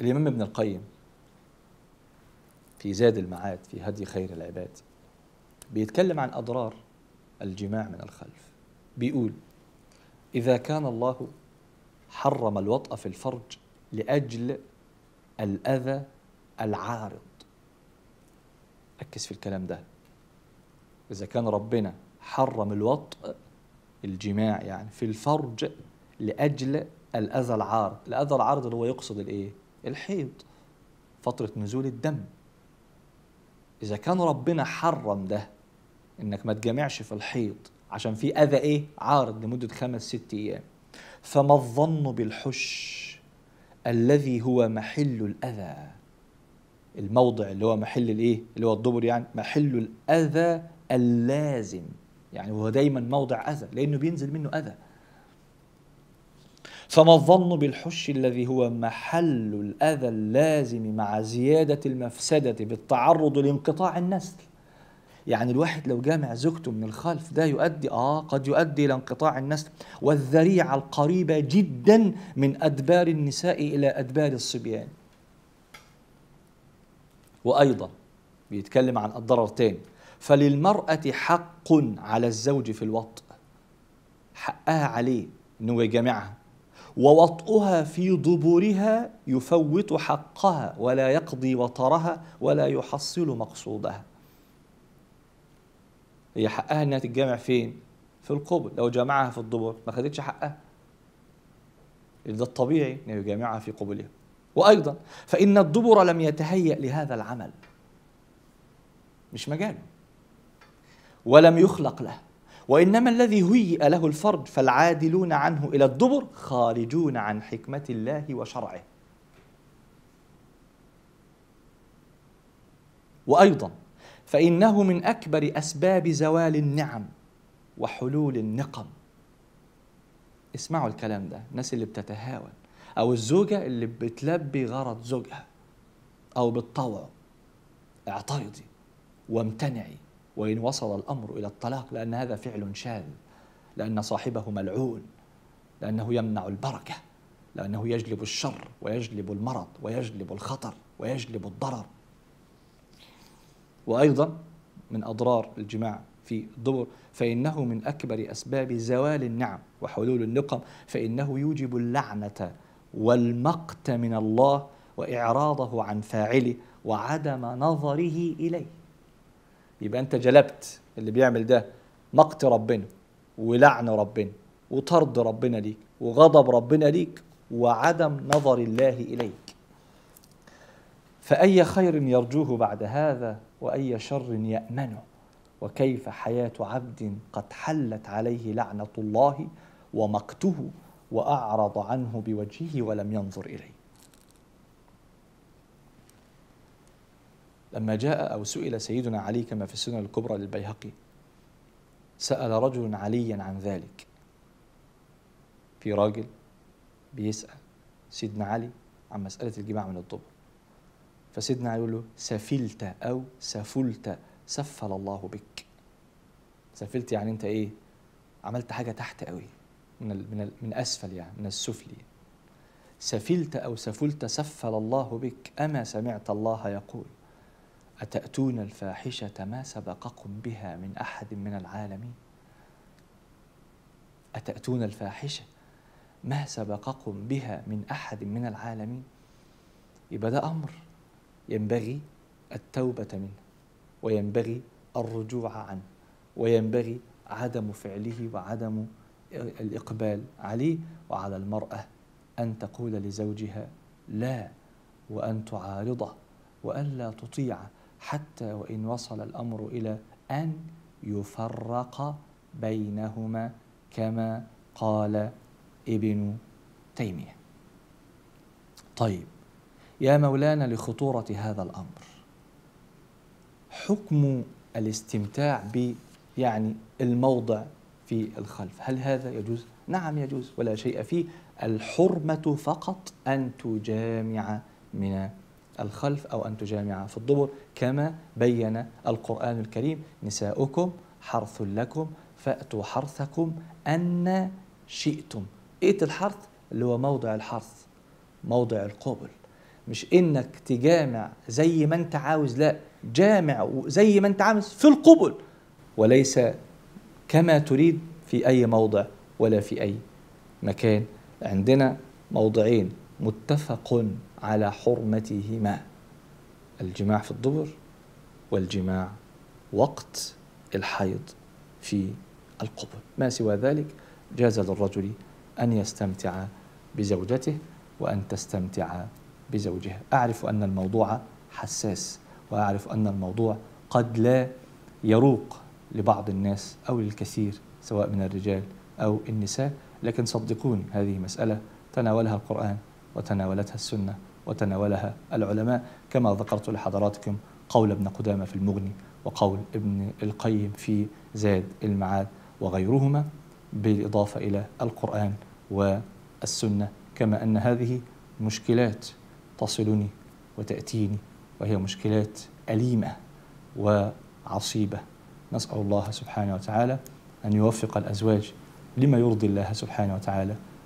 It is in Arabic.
الإمام ابن القيم في زاد المعاد في هدي خير العباد بيتكلم عن أضرار الجماع من الخلف. بيقول إذا كان الله حرم الوطأ في الفرج لأجل الأذى العارض. ركز في الكلام ده. إذا كان ربنا حرم الوطء الجماع يعني في الفرج لأجل الأذى العارض الأذى العارض اللي هو يقصد الإيه؟ الحيض فترة نزول الدم. إذا كان ربنا حرم ده إنك ما تجامعش في الحيض عشان في أذى إيه؟ عارض لمدة خمس ست أيام. فما الظن بالحش الذي هو محل الأذى؟ الموضع اللي هو محل الإيه؟ اللي هو الدبر يعني محل الأذى اللازم. يعني هو دايما موضع أذى لأنه بينزل منه أذى. فما الظن بالحش الذي هو محل الأذى اللازم مع زيادة المفسدة بالتعرض لانقطاع النسل. يعني الواحد لو جامع زوجته من الخلف ده يؤدي آه قد يؤدي إلى انقطاع النسل. والذريعة القريبة جدا من أدبار النساء إلى أدبار الصبيان. وأيضا بيتكلم عن الضرر تاني. فللمرأة حق على الزوج في الوطء حقها عليه إنه يجامعها. ووطئها في دبرها يفوت حقها ولا يقضي وطرها ولا يحصل مقصودها. هي حقها إنها تتجمع فين؟ في القبل. لو جمعها في الدبر ما خدتش حقها. ده الطبيعي إنه يجامعها في قبلها. وأيضا فإن الدبر لم يتهيأ لهذا العمل. مش مجاله ولم يخلق له. وإنما الذي هيئ له الفرج فالعادلون عنه إلى الدبر خارجون عن حكمة الله وشرعه. وأيضا فإنه من أكبر أسباب زوال النعم وحلول النقم. اسمعوا الكلام ده الناس اللي بتتهاون أو الزوجة اللي بتلبي غرض زوجها أو بتطوعه. اعترضي وامتنعي. وإن وصل الأمر إلى الطلاق لأن هذا فعل شاذ لأن صاحبه ملعون لأنه يمنع البركة لأنه يجلب الشر ويجلب المرض ويجلب الخطر ويجلب الضرر. وأيضا من أضرار الجماع في الدبر فإنه من أكبر أسباب زوال النعم وحلول النقم فإنه يوجب اللعنة والمقت من الله وإعراضه عن فاعله وعدم نظره إليه. يبقى انت جلبت اللي بيعمل ده مقت ربنا ولعن ربنا وطرد ربنا ليك وغضب ربنا ليك وعدم نظر الله إليك. فأي خير يرجوه بعد هذا وأي شر يأمنه؟ وكيف حياة عبد قد حلت عليه لعنة الله ومقته وأعرض عنه بوجهه ولم ينظر إليه؟ لما جاء أو سئل سيدنا علي كما في السنن الكبرى للبيهقي سأل رجل عليا عن ذلك. في راجل بيسأل سيدنا علي عن مسألة الجماع من الضبر فسيدنا علي يقول له سفلت أو سفلت سفل الله بك. سفلت يعني أنت إيه؟ عملت حاجة تحت قوي من ال من ال من أسفل يعني من السفلي. سفلت أو سفلت سفل الله بك أما سمعت الله يقول. أتأتون الفاحشة ما سبقكم بها من أحد من العالمين؟ أتأتون الفاحشة ما سبقكم بها من أحد من العالمين؟ يبقى ده أمر ينبغي التوبة منه وينبغي الرجوع عنه وينبغي عدم فعله وعدم الإقبال عليه وعلى المرأة أن تقول لزوجها لا وأن تعارضه وألا تطيعه حتى وإن وصل الأمر إلى أن يفرق بينهما كما قال ابن تيمية طيب يا مولانا لخطورة هذا الأمر حكم الاستمتاع ب يعني الموضع في الخلف هل هذا يجوز؟ نعم يجوز ولا شيء فيه الحرمة فقط أن تجامع من الخلف أو أن تجامع في الدبر كما بين القرآن الكريم نساؤكم حرث لكم فأتوا حرثكم أن شئتم. إيه الحرث؟ اللي هو موضع الحرث موضع القبل. مش إنك تجامع زي ما أنت عاوز لا. جامع زي ما أنت عاوز في القبل وليس كما تريد في أي موضع ولا في أي مكان. عندنا موضعين. متفق على حرمتهما. الجماع في الدبر والجماع وقت الحيض في القبل ما سوى ذلك؟ جاز للرجل أن يستمتع بزوجته وأن تستمتع بزوجها أعرف أن الموضوع حساس وأعرف أن الموضوع قد لا يروق لبعض الناس أو للكثير سواء من الرجال أو النساء لكن صدقوني هذه مسألة تناولها القرآن وتناولتها السنة وتناولها العلماء. كما ذكرت لحضراتكم قول ابن قدامة في المغني وقول ابن القيم في زاد المعاد وغيرهما بالإضافة إلى القرآن والسنة. كما أن هذه مشكلات تصلني وتأتيني وهي مشكلات أليمة وعصيبة. نسأل الله سبحانه وتعالى أن يوفق الأزواج لما يرضي الله سبحانه وتعالى